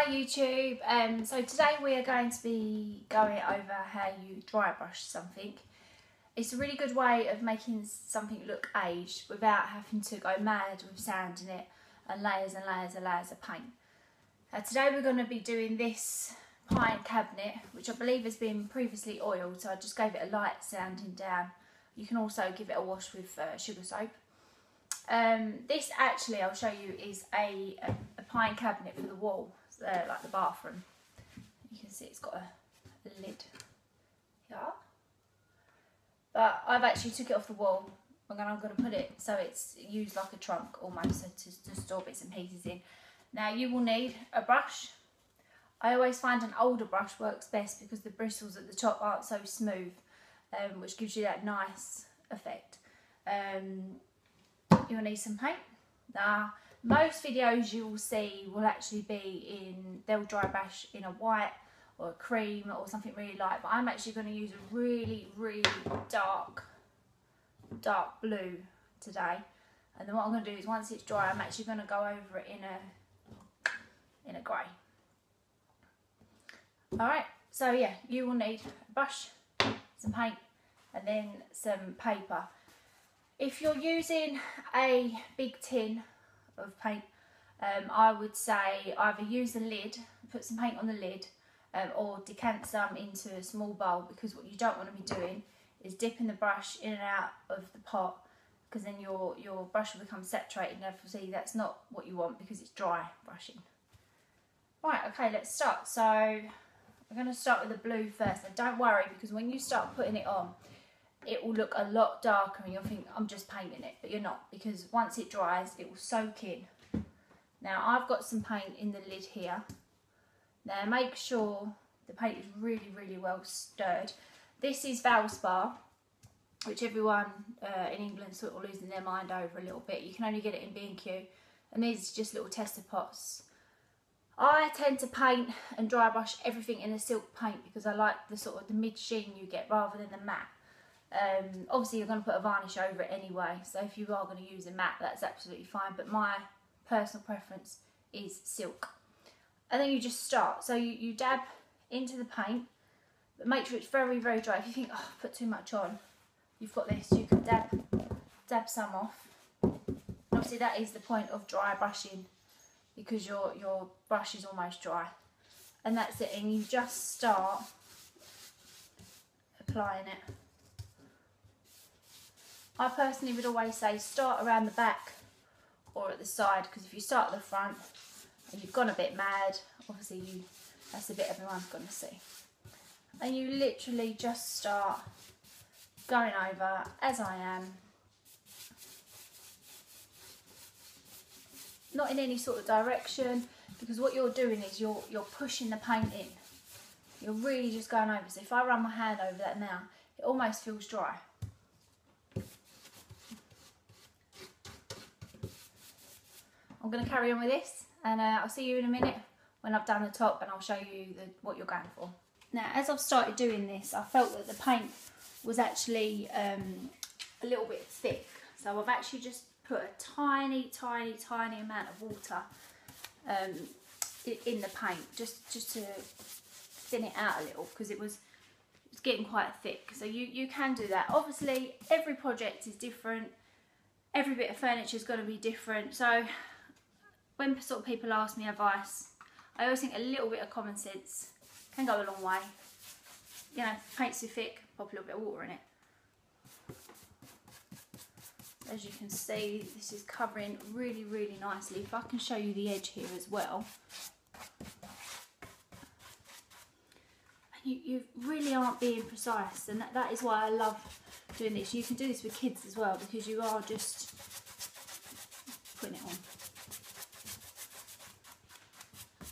Hi YouTube, um, so today we are going to be going over how you dry brush something. It's a really good way of making something look aged without having to go mad with sand in it and layers and layers and layers of paint. Uh, today we're going to be doing this pine cabinet which I believe has been previously oiled so I just gave it a light sanding down. You can also give it a wash with uh, sugar soap. Um, this actually I'll show you is a, a pine cabinet for the wall uh, like the bathroom. You can see it's got a, a lid here. But I've actually took it off the wall and I'm going to put it so it's used like a trunk almost so to, to store bits and pieces in. Now you will need a brush. I always find an older brush works best because the bristles at the top aren't so smooth um, which gives you that nice effect. Um, you'll need some paint. Now most videos you will see will actually be in, they'll dry brush in a white or a cream or something really light, but I'm actually going to use a really, really dark, dark blue today. And then what I'm going to do is once it's dry, I'm actually going to go over it in a, in a grey. Alright, so yeah, you will need a brush, some paint, and then some paper. If you're using a big tin of paint, um, I would say either use the lid, put some paint on the lid, um, or decant some into a small bowl because what you don't want to be doing is dipping the brush in and out of the pot because then your, your brush will become saturated and therefore see that's not what you want because it's dry brushing. Right, okay, let's start. So we're going to start with the blue first. And don't worry because when you start putting it on, it will look a lot darker and you'll think I'm just painting it but you're not because once it dries it will soak in. Now I've got some paint in the lid here. Now make sure the paint is really really well stirred. This is Valspar which everyone uh, in England sort of losing their mind over a little bit. You can only get it in B&Q and these are just little tester pots. I tend to paint and dry brush everything in a silk paint because I like the sort of the mid sheen you get rather than the matte um, obviously, you're going to put a varnish over it anyway, so if you are going to use a matte, that's absolutely fine. But my personal preference is silk. And then you just start. So you, you dab into the paint, but make sure it's very, very dry. If you think, oh, put too much on, you've got this. You can dab, dab some off. Obviously, that is the point of dry brushing because your, your brush is almost dry. And that's it. And you just start applying it. I personally would always say start around the back or at the side because if you start at the front and you've gone a bit mad, obviously you that's the bit everyone's going to see. And you literally just start going over as I am. Not in any sort of direction because what you're doing is you're you're pushing the paint in. You're really just going over. So if I run my hand over that now, it almost feels dry. I'm going to carry on with this and uh, I'll see you in a minute when I've done the top and I'll show you the, what you're going for. Now as I've started doing this I felt that the paint was actually um, a little bit thick so I've actually just put a tiny tiny tiny amount of water um, in the paint just, just to thin it out a little because it was it's getting quite thick so you, you can do that. Obviously every project is different every bit of furniture is going to be different so when sort of people ask me advice, I always think a little bit of common sense can go a long way. You know, paint's too thick, pop a little bit of water in it. As you can see, this is covering really, really nicely. If I can show you the edge here as well. You, you really aren't being precise and that, that is why I love doing this. You can do this with kids as well because you are just putting it on.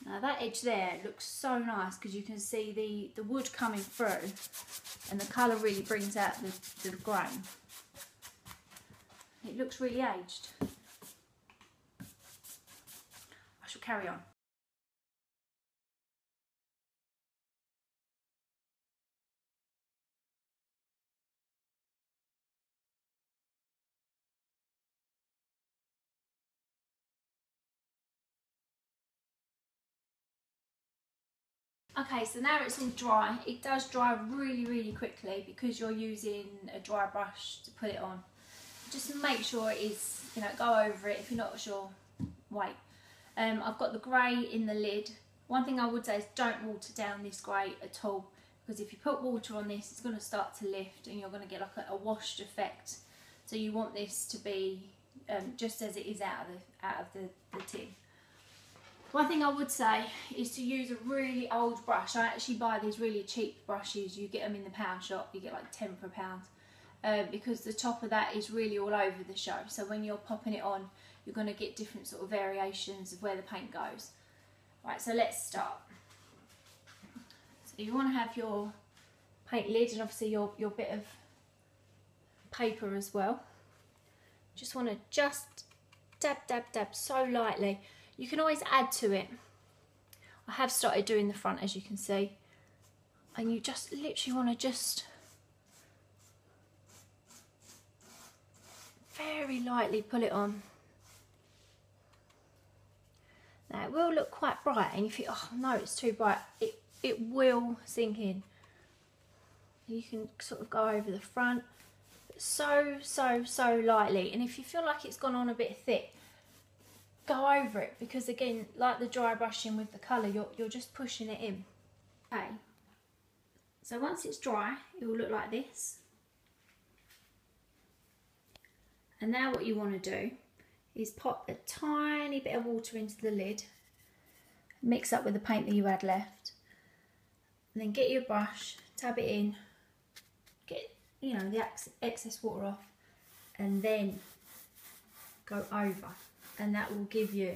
Now that edge there looks so nice because you can see the, the wood coming through and the colour really brings out the, the grain. It looks really aged. I shall carry on. Okay, so now it's all dry. It does dry really, really quickly because you're using a dry brush to put it on. Just make sure it is, you know, go over it. If you're not sure, wait. Um, I've got the grey in the lid. One thing I would say is don't water down this grey at all because if you put water on this, it's going to start to lift and you're going to get like a, a washed effect. So you want this to be um, just as it is out of the, out of the, the tin. One thing I would say is to use a really old brush. I actually buy these really cheap brushes. You get them in the pound shop. You get like 10 for a pound. Uh, because the top of that is really all over the show. So when you're popping it on, you're going to get different sort of variations of where the paint goes. Right, so let's start. So you want to have your paint lid and obviously your, your bit of paper as well. Just want to just dab, dab, dab so lightly. You can always add to it. I have started doing the front as you can see. And you just literally want to just very lightly pull it on. Now it will look quite bright and if you oh no, it's too bright. It, it will sink in. You can sort of go over the front so, so, so lightly. And if you feel like it's gone on a bit thick, go over it because again, like the dry brushing with the colour, you're, you're just pushing it in. Okay, so once it's dry, it will look like this. And now what you want to do is pop a tiny bit of water into the lid, mix up with the paint that you had left, and then get your brush, tab it in, get you know the excess water off, and then go over, and that will give you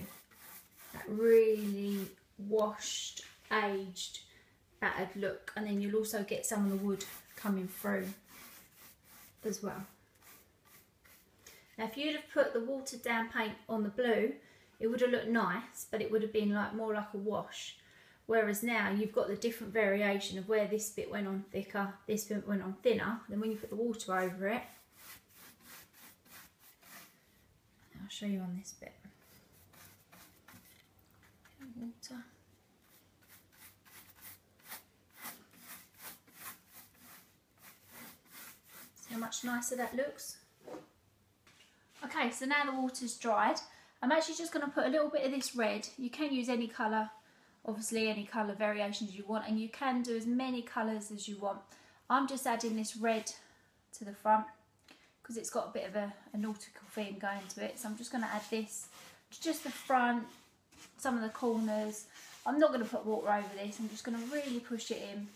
that really washed, aged, battered look, and then you'll also get some of the wood coming through as well. Now if you'd have put the watered down paint on the blue, it would have looked nice, but it would have been like more like a wash. Whereas now you've got the different variation of where this bit went on thicker, this bit went on thinner. Then when you put the water over it, I'll show you on this bit. Water. See how much nicer that looks? Okay, so now the water's dried. I'm actually just going to put a little bit of this red. You can use any colour, obviously any colour variations you want, and you can do as many colours as you want. I'm just adding this red to the front because it's got a bit of a, a nautical theme going to it. So I'm just going to add this to just the front, some of the corners. I'm not going to put water over this. I'm just going to really push it in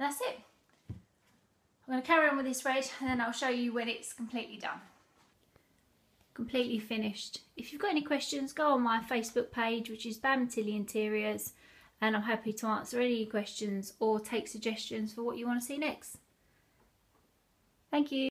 that's it. I'm going to carry on with this red and then I'll show you when it's completely done. Completely finished. If you've got any questions, go on my Facebook page, which is Bam Tilly Interiors, and I'm happy to answer any questions or take suggestions for what you want to see next. Thank you.